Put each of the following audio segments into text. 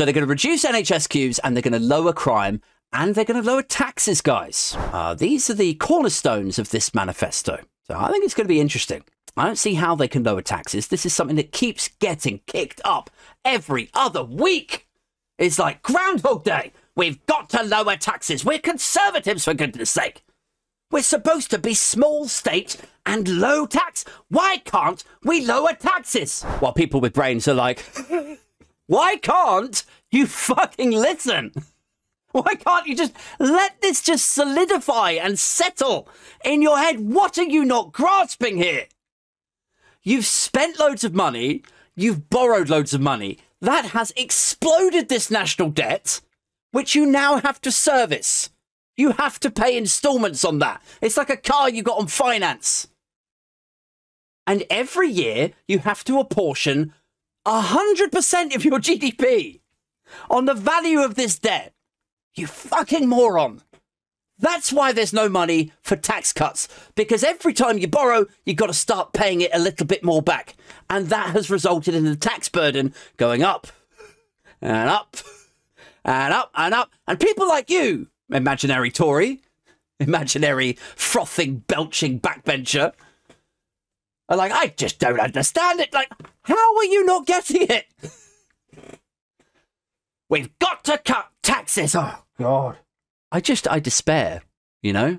So they're going to reduce NHS queues and they're going to lower crime and they're going to lower taxes, guys. Uh, these are the cornerstones of this manifesto. So I think it's going to be interesting. I don't see how they can lower taxes. This is something that keeps getting kicked up every other week. It's like Groundhog Day. We've got to lower taxes. We're conservatives, for goodness sake. We're supposed to be small state and low tax. Why can't we lower taxes? While people with brains are like, why can't you fucking listen? Why can't you just let this just solidify and settle in your head? What are you not grasping here? You've spent loads of money, you've borrowed loads of money. That has exploded this national debt, which you now have to service. You have to pay installments on that. It's like a car you got on finance. And every year you have to apportion 100% of your GDP on the value of this debt. You fucking moron. That's why there's no money for tax cuts. Because every time you borrow, you've got to start paying it a little bit more back. And that has resulted in the tax burden going up and up and up and up. And people like you, imaginary Tory, imaginary frothing, belching backbencher, are like, I just don't understand it. Like, how are you not getting it? We've got to cut taxes. Oh God. I just I despair, you know?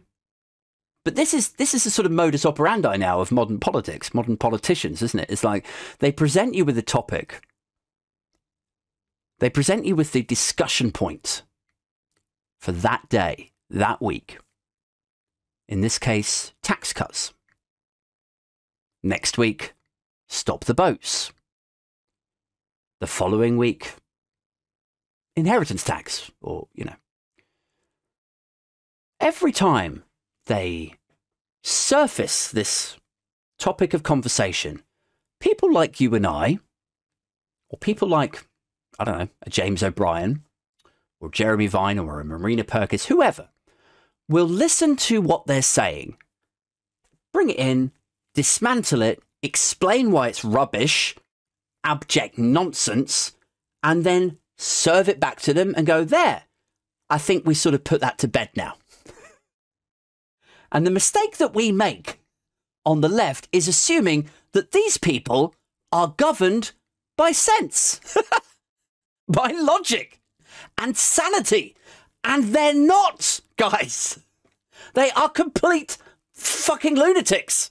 But this is this is a sort of modus operandi now of modern politics, modern politicians, isn't it? It's like they present you with a topic. They present you with the discussion point for that day, that week. In this case, tax cuts. Next week, stop the boats. The following week, inheritance tax, or, you know. Every time they surface this topic of conversation, people like you and I, or people like, I don't know, a James O'Brien, or Jeremy Vine, or a Marina Purkiss, whoever, will listen to what they're saying, bring it in, dismantle it, explain why it's rubbish, abject nonsense, and then serve it back to them and go, there, I think we sort of put that to bed now. and the mistake that we make on the left is assuming that these people are governed by sense, by logic and sanity. And they're not, guys. They are complete fucking lunatics.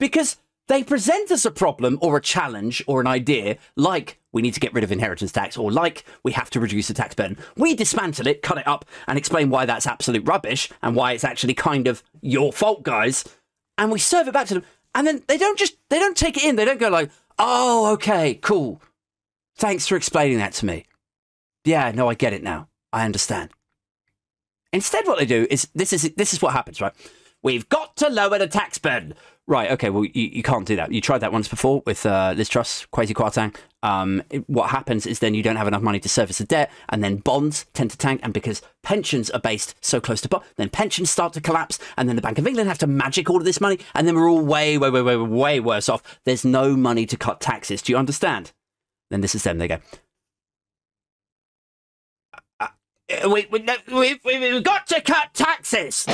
Because they present us a problem or a challenge or an idea like we need to get rid of inheritance tax or like we have to reduce the tax burden. We dismantle it, cut it up, and explain why that's absolute rubbish and why it's actually kind of your fault, guys. And we serve it back to them. And then they don't just, they don't take it in. They don't go like, oh, okay, cool. Thanks for explaining that to me. Yeah, no, I get it now. I understand. Instead, what they do is this is this is what happens, right? We've got to lower the tax burden. Right, okay, well, you, you can't do that. You tried that once before with uh, Liz Truss, Kwasi Kwarteng. Um, it, what happens is then you don't have enough money to service the debt, and then bonds tend to tank. And because pensions are based so close to, pot then pensions start to collapse, and then the Bank of England have to magic all of this money, and then we're all way, way, way, way, way worse off. There's no money to cut taxes. Do you understand? Then this is them. They go, uh, we, we, we, we've got to cut taxes.